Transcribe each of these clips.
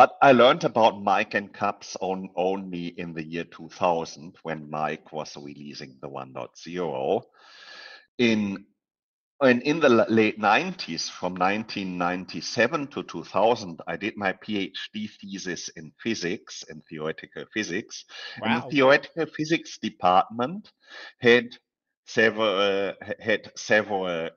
but I learned about Mike and CUPS on, only in the year 2000 when Mike was releasing the 1.0. In and in the late 90s, from 1997 to 2000, I did my PhD thesis in physics and theoretical physics. Wow. And the theoretical physics department had several had several uh,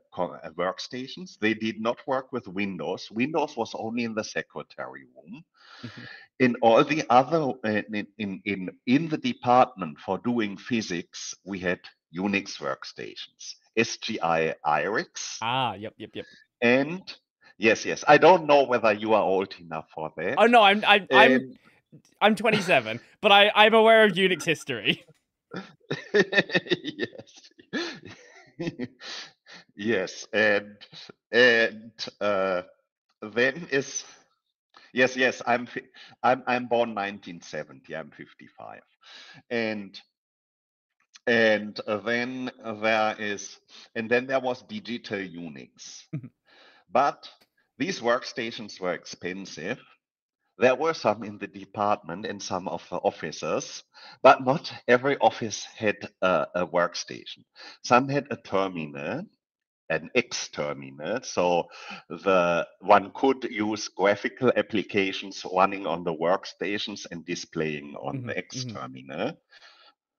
workstations. They did not work with Windows. Windows was only in the secretary room. Mhm. In all the other uh, in, in in in the department for doing physics, we had Unix workstations, SGI IRIX, Ah, yep, yep, yep. and yes, yes. I don't know whether you are old enough for that. Oh no, I'm I'm I'm I'm 27, but I I'm aware of Unix history. yes. yes, and and uh, then is yes, yes. I'm I'm I'm born 1970. I'm 55, and and then there is and then there was digital Unix, but these workstations were expensive. There were some in the department and some of the offices, but not every office had a, a workstation. Some had a terminal, an X terminal, so the one could use graphical applications running on the workstations and displaying on Mhm, the X mhm. terminal.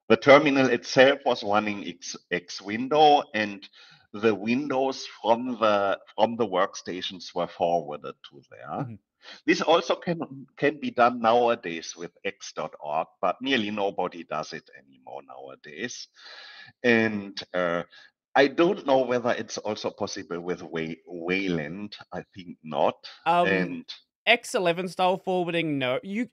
The terminal itself was running X, X window, and the windows from the from the workstations were forwarded to there. Mhm. This also can can be done nowadays with X.org, but nearly nobody does it anymore nowadays. And uh, I don't know whether it's also possible with Way, Wayland. I think not. Um, and X11 style forwarding, no. You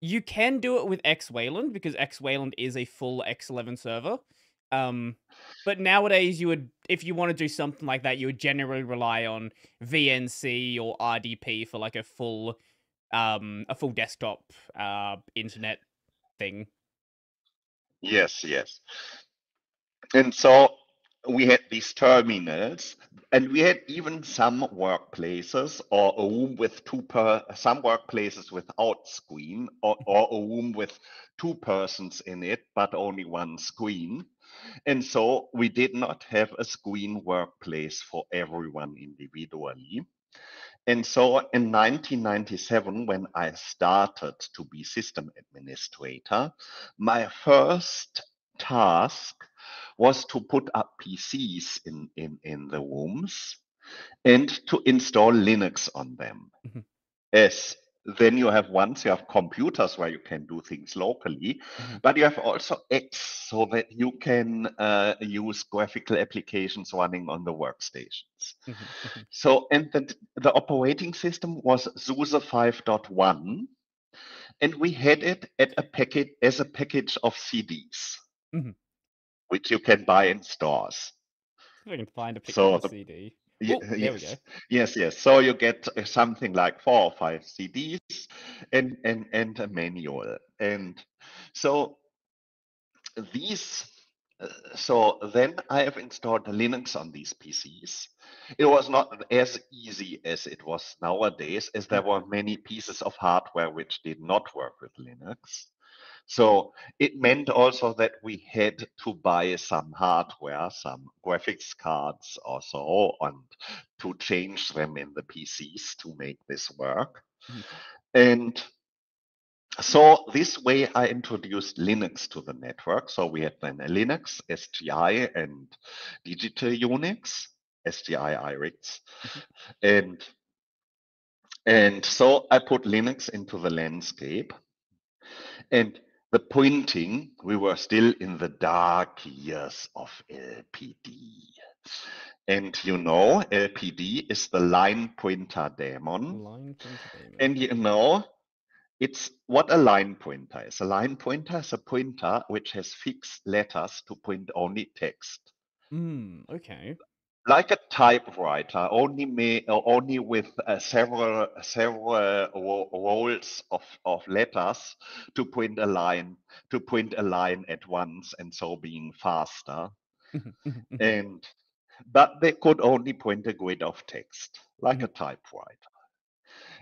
you can do it with X Wayland because X Wayland is a full X11 server. Um, but nowadays you would, if you want to do something like that, you would generally rely on VNC or RDP for like a full, um, a full desktop, uh, internet thing. Yes, yes. And so we had these terminals, and we had even some workplaces or a room with two per some workplaces without screen or, or a room with two persons in it, but only one screen. And so we did not have a screen workplace for everyone individually. And so in 1997, when I started to be system administrator, my first task was to put up PCs in, in, in the rooms and to install Linux on them. Mhm. As then you have once you have computers where you can do things locally, Mhm. but you have also X so that you can uh, use graphical applications running on the workstations. Mhm, mhm. So, and the, the operating system was SUSE 5.1, and we had it at a packet as a package of CDs, Mhm. which you can buy in stores. I can find a picture So of the- a CD. Oh, we yes, yes, yes. So you get uh, something like four or five CDs and and and a manual, and so these. Uh, so then I have installed Linux on these PCs. It was not as easy as it was nowadays, as there were many pieces of hardware which did not work with Linux. So it meant also that we had to buy some hardware, some graphics cards or so, and to change them in the PCs to make this work. Mhm. And so this way I introduced Linux to the network. So we had then a Linux, SGI, and digital Unix, SGI IRIX. And and so I put Linux into the landscape. And the pointing, we were still in the dark years of LPD. And you know, LPD is the line pointer daemon. Line pointer daemon. And you know, it's what a line pointer is. A line pointer is a pointer which has fixed letters to point only text. Hmm, okay. Like a typewriter, only may, uh, only with uh, several several ro- rows of, of letters to print a line to point a line at once, and so being faster. and but they could only print a grid of text like a typewriter.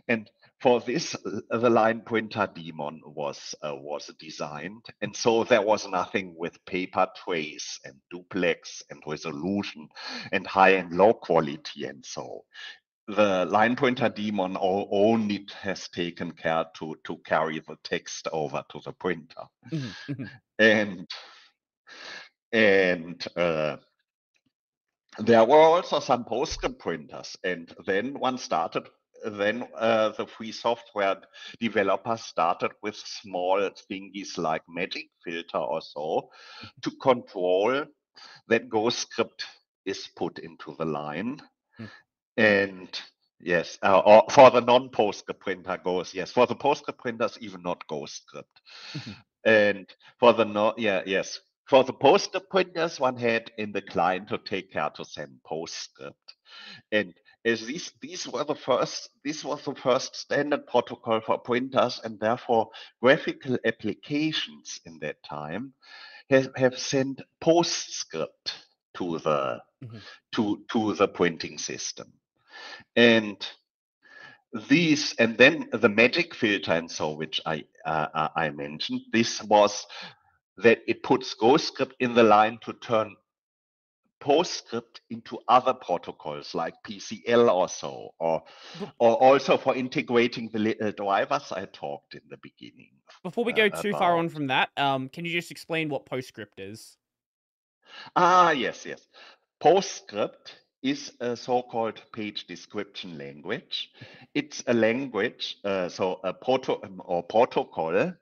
And for this, uh, the line printer daemon was uh, was designed, and so there was nothing with paper trace and duplex and resolution and high and low quality and so. The line printer daemon only has taken care to to carry the text over to the printer, mm-hmm. and and uh, there were also some PostScript printers, and then one started then uh, the free software developers started with small thingies like Magic Filter or so to control that GhostScript is put into the line. Hmm. And yes, uh, or for the non-PostScript printer goes, yes, for the PostScript printers, even not GhostScript. Mm-hmm. And for the no, yeah, yes, for the PostScript printers, one had in the client to take care to send PostScript. And is these these were the first this was the first standard protocol for printers and therefore graphical applications in that time have, have sent postscript to the mm-hmm. to to the printing system and these and then the magic filter and so which i uh, uh i mentioned this was that it puts GhostScript in the line to turn PostScript into other protocols like PCL or so, or or also for integrating the little drivers I talked in the beginning. Before we go uh, too about. far on from that, um, can you just explain what PostScript is? Ah, yes, yes. PostScript is a so-called page description language. It's a language, uh, so a proto um, or protocol,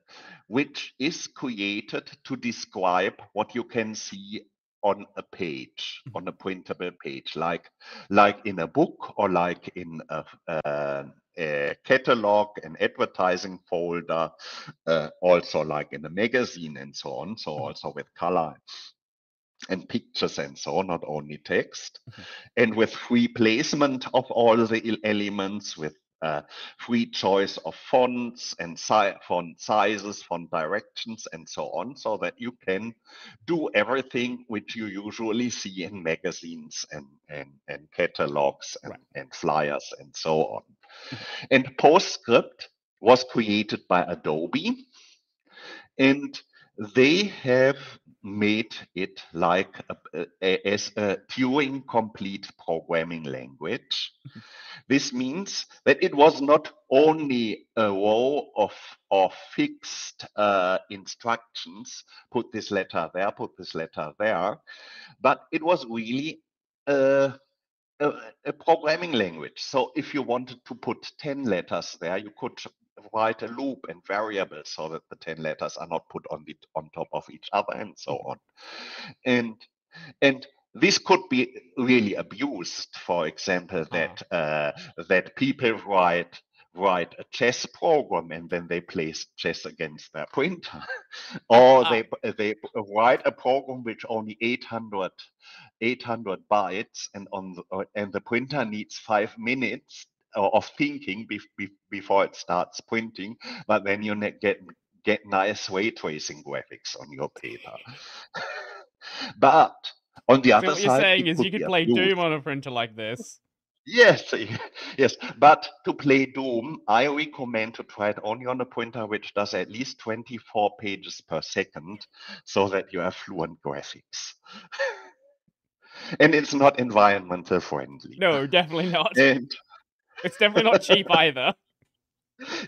which is created to describe what you can see on a page, mm-hmm. on a printable page, like like in a book or like in a, uh, a catalog, an advertising folder, uh, also like in a magazine and so on. So mm-hmm. also with color and pictures and so on, not only text, mm-hmm. and with free placement of all the elements, with uh, free choice of fonts and si font sizes, font directions, and so on, so that you can do everything which you usually see in magazines and, and, and catalogs and, right. and flyers and so on. And PostScript was created by Adobe and they have made it like a, a, as a Turing complete programming language. This means that it was not only a row of, of fixed uh, instructions, put this letter there, put this letter there, but it was really a, a, a programming language. So if you wanted to put 10 letters there, you could write a loop and variables so that the 10 letters are not put on the on top of each other and so on. And and this could be really abused for example that uh, that people write write a chess program and then they play chess against their printer. Or ah. they they write a program which only 800 800 bytes and on the, and the printer needs 5 minutes of thinking be, be, before it starts printing, but then you get get nice ray tracing graphics on your paper. but on the other what side, what you're saying is you could play Doom on a printer like this. Yes, yes. But to play Doom, I recommend to try it only on a printer which does at least 24 pages per second so that you have fluent graphics. and it's not environmental friendly. No, definitely not. And it's definitely not cheap either.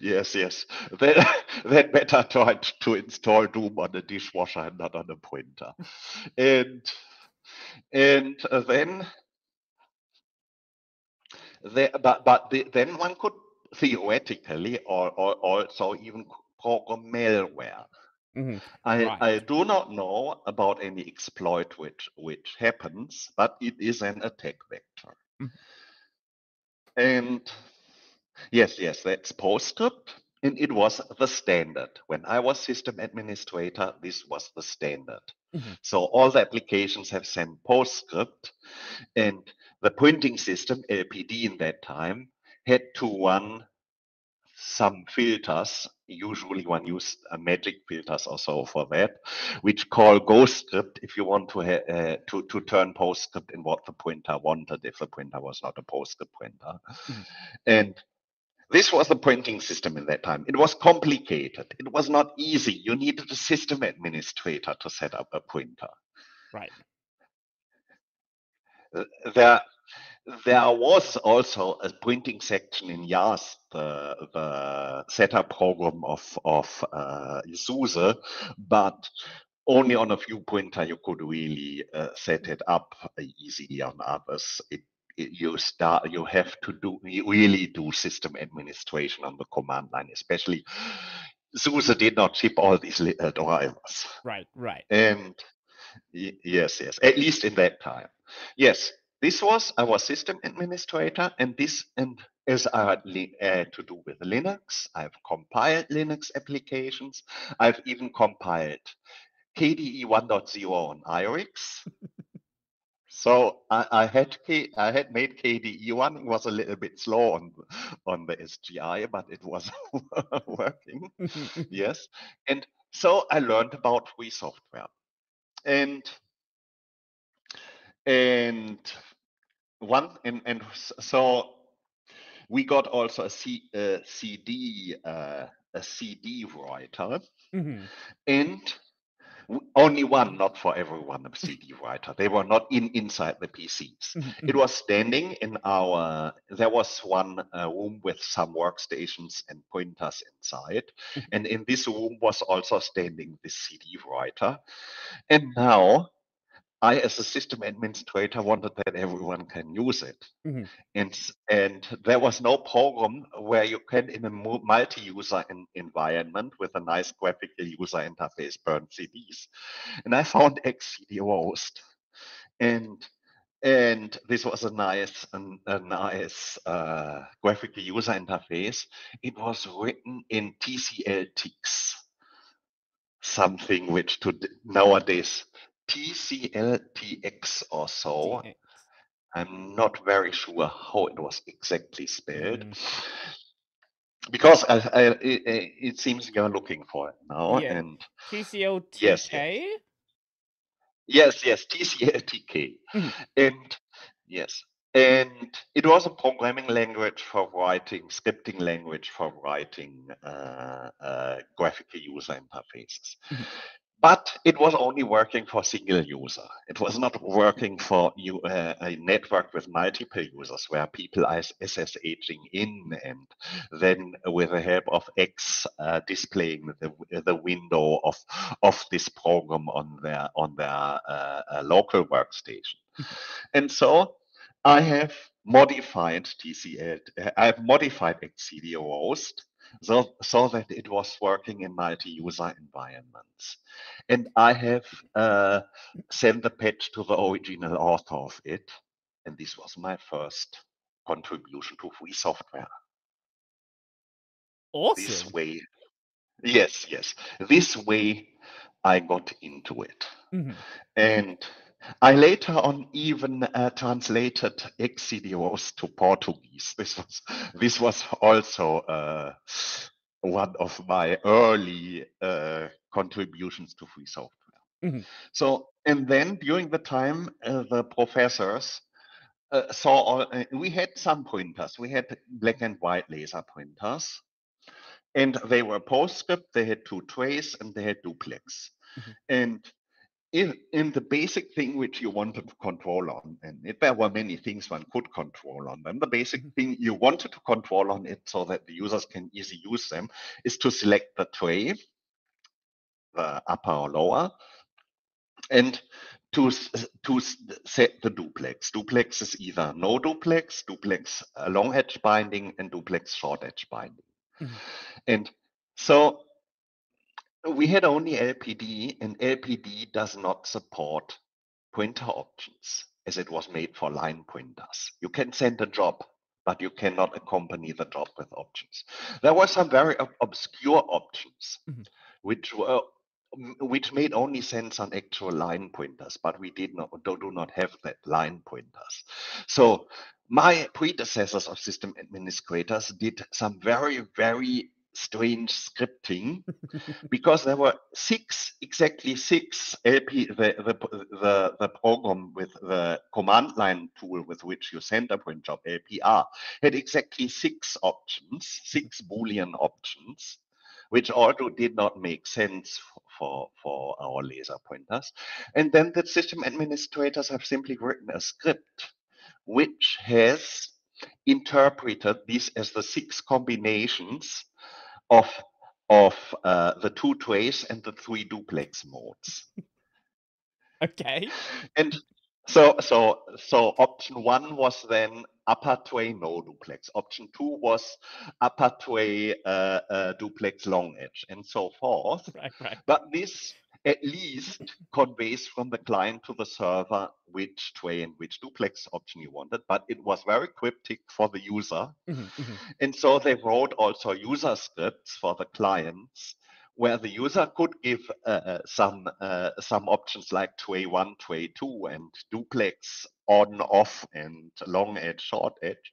Yes, yes. Then, then better try to install Doom on a dishwasher and not on a printer. And and uh, then there, but but the, then one could theoretically or, or also even program malware. Mm-hmm. I, right. I do not know about any exploit which which happens, but it is an attack vector. Mm-hmm. And yes, yes, that's PostScript. And it was the standard. When I was system administrator, this was the standard. Mm-hmm. So all the applications have sent PostScript, and the printing system, LPD in that time, had to run some filters. Usually one used a magic filters or so for that, which call GhostScript if you want to uh, to to turn PostScript in what the printer wanted if the printer was not a PostScript printer, mm-hmm. and this was the printing system in that time. It was complicated. It was not easy. You needed a system administrator to set up a printer. Right. There, there was also a printing section in YaST, the, the setup program of, of uh, SUSE, but only on a few printer you could really uh, set it up easily on others. It, it, you start you have to do you really do system administration on the command line, especially SUSE did not ship all these uh, drivers. Right, right. And yes, yes, at least in that time. Yes, this was our system administrator, and this and as I had uh, to do with Linux. I've compiled Linux applications. I've even compiled KDE 1.0 on IRIX. so I, I, had K, I had made KDE one. It was a little bit slow on on the SGI, but it was working. yes, and so I learned about free software, and and one and and so we got also a C, a CD uh, a CD writer, mm-hmm. and only one, not for everyone, a CD writer. They were not in inside the PCs. Mm-hmm. It was standing in our. There was one uh, room with some workstations and pointers inside, Mhm. and in this room was also standing the CD writer. And now, I, as a system administrator, wanted that everyone can use it. Mhm. And and there was no program where you can, in a multi-user en- environment with a nice graphical user interface, burn CDs. And I found X-CD-Roast, and and this was a nice an, a nice uh, graphical user interface. It was written in TCL TCLTix, something which to nowadays TCLTX or so. I'm not very sure how it was exactly spelled. Mm. Because I, I, it, it seems you're looking for it now. Yeah. And TCLTK? Yes, yes, yes, TCLTK. Mhm. And yes, and it was a programming language for writing, scripting language for writing uh, uh, graphical user interfaces. Mhm. But it was only working for single user. It was not working for you, uh, a network with multiple users where people are SSHing in and then with the help of X uh, displaying the, the window of, of this program on their, on their uh, uh, local workstation. and so I have modified TCL, I've modified X-CD-Roast so, so that it was working in multi-user environments. And I have uh, sent the patch to the original author of it. And this was my first contribution to free software. This way, yes, yes, this way I got into it. Mhm. And I later on even uh, translated X-CD-Roast to Portuguese. This was this was also uh, one of my early uh, contributions to free software. Mhm. So and then during the time, uh, the professors uh, saw all, uh, we had some printers. We had black and white laser printers, and they were PostScript. They had two trays and they had duplex. Mhm. And in, in the basic thing which you wanted to control on, and it, there were many things one could control on them. The basic Mhm. thing you wanted to control on it so that the users can easily use them is to select the tray, the upper or lower, and to to set the duplex. Duplex is either no duplex, duplex uh, long edge binding, and duplex short edge binding. Mhm. And so we had only LPD, and LPD does not support printer options as it was made for line printers. You can send a job, but you cannot accompany the job with options. There were some very ob- obscure options, Mhm. which were which made only sense on actual line printers, but we did not do, do not have that line printers. So my predecessors of system administrators did some very very strange scripting because there were six, exactly six LP, the, the, the, the program with the command line tool with which you send a print job, LPR, had exactly six options, six Boolean options, which also did not make sense for, for our laser pointers. And then the system administrators have simply written a script which has interpreted these as the six combinations of of uh, the two trays and the three duplex modes. Okay. And so so so option one was then upper tray no duplex. Option two was upper tray uh, uh, duplex long edge, and so forth. Right, right. But this at least conveys from the client to the server which tray and which duplex option you wanted, but it was very cryptic for the user. Mhm, mhm. And so they wrote also user scripts for the clients where the user could give uh, uh, some uh, some options like tray one, tray two, and duplex on, off, and long edge, short edge.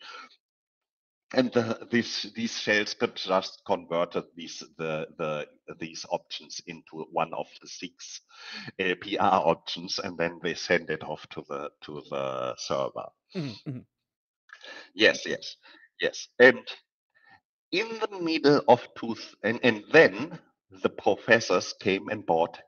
And the, this these shells just converted these the the these options into one of the six LPR options, and then they send it off to the to the server. Mhm, mhm. Yes, yes, yes. And in the middle of two, th- and, and then the professors came and bought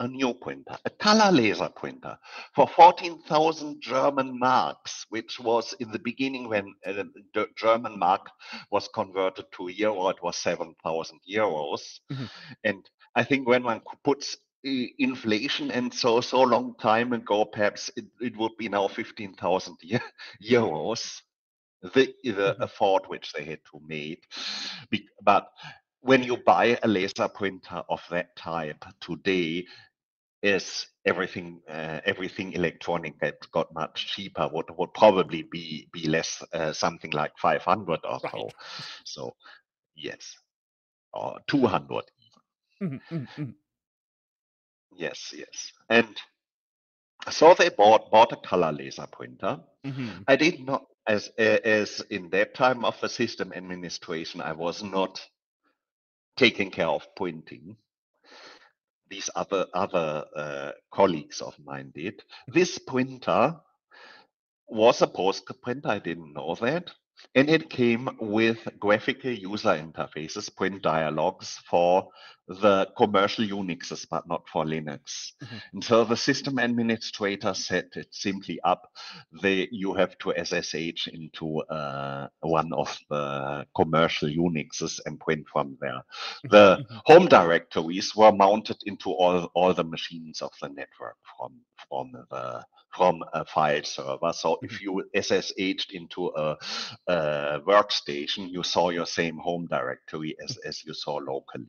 a, new printer, a color laser printer for 14,000 German marks, which was in the beginning when uh, the German mark was converted to euro, it was 7,000 euros. Mhm. And I think when one puts inflation and so so long time ago, perhaps it, it would be now 15,000 euros the the Mhm. effort which they had to make. But when you buy a laser printer of that type today, is everything uh, everything electronic that got much cheaper would would probably be be less uh, something like 500 or so. Right. So yes, or 200 Mhm, mhm, mhm. Yes, yes. And so they bought bought a color laser printer. Mhm. I did not as as in that time of the system administration, I was not taking care of printing. These other other uh, colleagues of mine did. This printer was a PostScript printer. I didn't know that. And it came with graphical user interfaces, print dialogues for the commercial Unixes, but not for Linux. Mhm. And so the system administrator set it simply up. They, you have to SSH into uh, one of the commercial Unixes and print from there. The Mhm. home directories were mounted into all, all the machines of the network from, from the from a file server. So if mm-hmm. you SSH'd into a, a workstation, you saw your same home directory as, as you saw locally.